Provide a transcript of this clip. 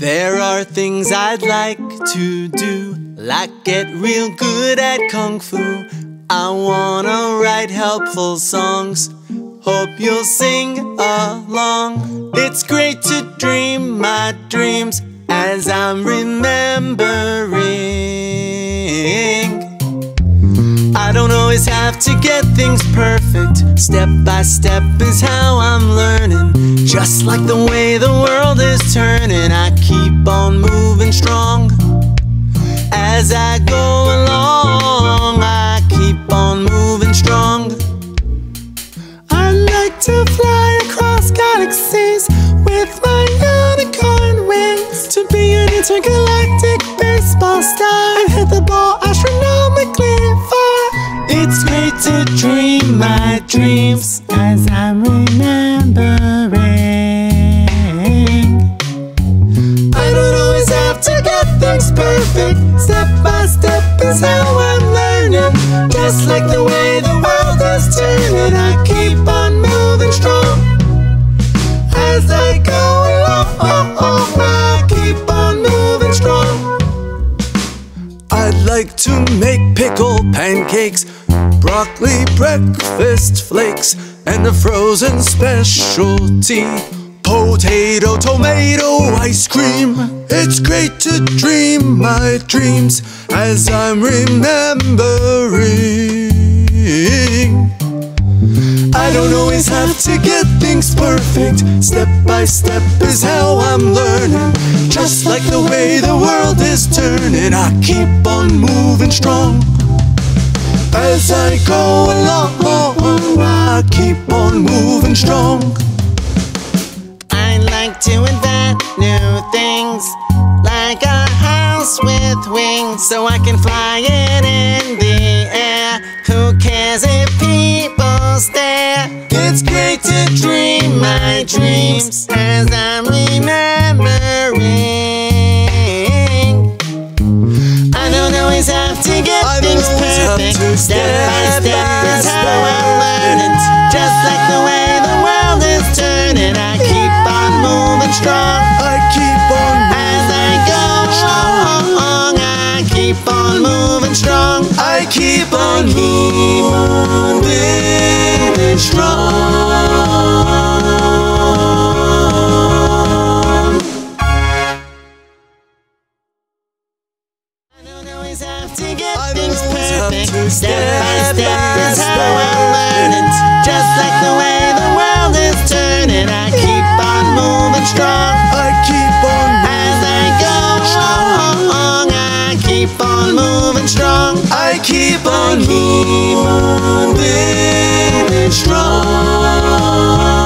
There are things I'd like to do, like get real good at Kung Fu. I wanna write helpful songs, hope you'll sing along. It's great to dream my dreams as I'm remembering. Always have to get things perfect. Step by step is how I'm learning. Just like the way the world is turning, I keep on moving strong. As I go along, I keep on moving strong. I like to fly across galaxies with my unicorn wings. To be an intergalactic baseball star and hit the ball to dream my dreams as I'm remembering. I don't always have to get things perfect. Step by step is how I'm learning. Just like the way the world is turning, I keep on moving strong. As I go along, Oh, oh, I keep on moving strong. I'd like to make pickle pancakes, broccoli breakfast flakes, and a frozen specialty. Potato, tomato, ice cream. It's great to dream my dreams as I'm remembering. I don't always have to get things perfect. Step by step is how I'm learning. Just like the way the world is turning, I keep on moving strong. As I go along, I keep on moving strong. I like to invent new things, like a house with wings, so I can fly in by step is how. I'm learning. Just like the way the world is turning, I keep on moving strong. I keep on As I go along, I keep on moving strong. I keep on moving strong. Always have to get I things perfect. Step by step is how. I'm learning. Just like the way the world is turning, I keep on moving strong. I keep on As I go along, I keep on moving strong. I keep on moving strong.